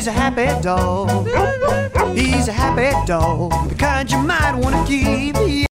He's a happy dog. He's a happy dog. The kind you might want to keep.